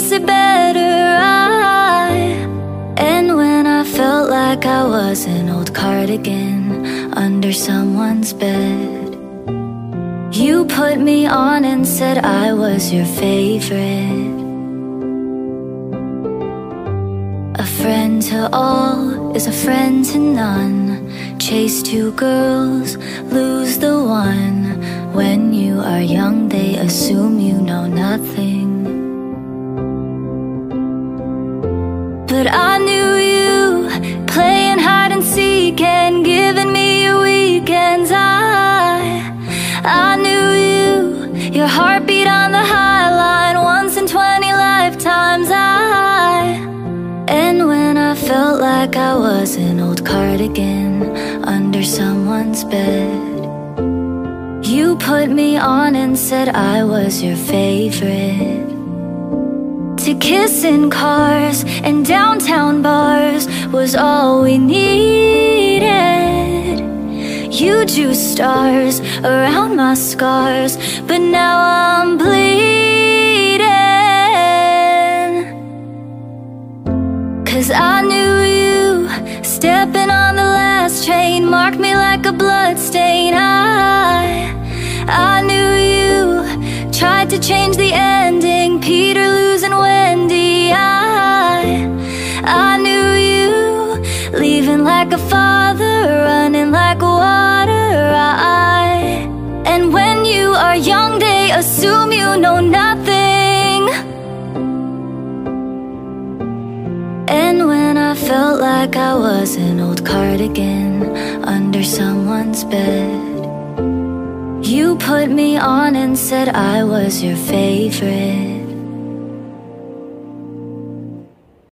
Kiss it better. I, and when I felt like I was an old cardigan under someone's bed, you put me on and said I was your favorite. A friend to all is a friend to none. Chase two girls, lose the one. When you are young, they assume you know nothing. But I knew you playing hide and seek and giving me your weekends. I, I knew you, your heartbeat on the high line once in 20 lifetimes. I, and when I felt like I was an old cardigan under someone's bed, you put me on and said I was your favorite. To kiss in cars and downtown bars was all we needed. You drew stars around my scars, but now I'm bleeding. Cause I knew you stepping on the last train marked me like a bloodstain. I, I knew you tried to change the ending. Peter assume you know nothing. And when I felt like I was an old cardigan under someone's bed, you put me on and said I was your favorite.